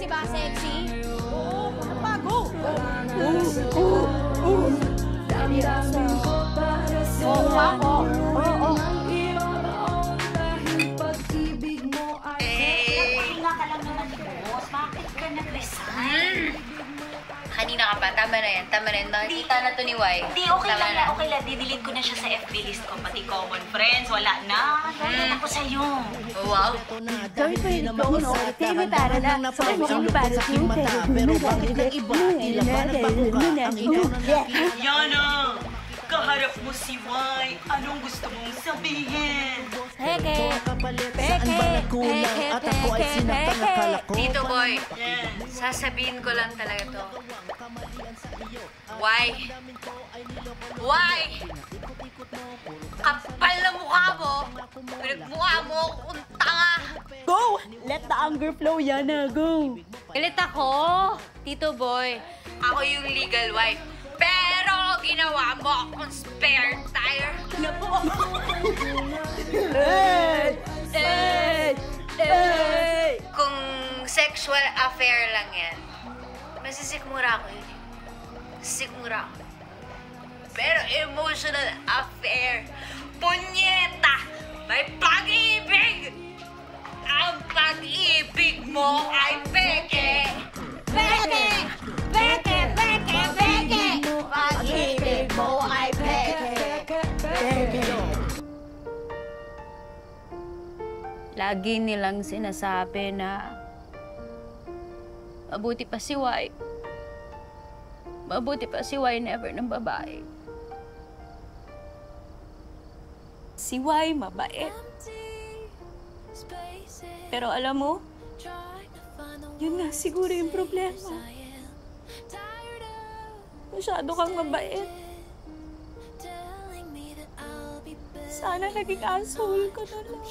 Sexy ba? Sexy? Oo, ano pa? Go! Oo, ako. Oo, oo. Pahinga ka lang naman, boss. Bakit ka nag-resign? Kanina ka pa, tama na yan, tama na yan. Nakikita na to ni Y. Hindi, okay Tama lang na. Okay lang. Didelete ko na siya sa FB list ko. Pati common friends. Wala na. Wala ako sa'yo. Oh, wow. Kami pa rin ito, no? Kami para na. Kami kami para sa mata. Pero bakit ang iba? Tila para bagong ka. Ang ikaw na nakita. Yana! Kaharap mo si Y. Anong gusto mong sabihin? Tito Boy, sasabihin ko lang talaga to. Why? Why? Kapal na mukha mo. Pinagmukha mo akong tanga. Go! Let the anger flow, Yana. Go! Galit ako, Tito Boy. Ako yung legal wife. Pero ginawa mo akong spare tire. Hey! sexual affair lang yan, masisikmura ko yun. Sikmura ko. Pero emotional affair, punyeta, may pag-ibig! Ang pag-ibig mo ay peke! Peke! Peke! Peke! Peke! Pag-ibig mo ay peke. Lagi nilang sinasabi na mabuti pa si Y. Mabuti pa si Y never ng babae. Si Y mabait. Pero alam mo, yun nga siguro yung problema. Masyado kang mabait. Sana naging asshole ka na lang.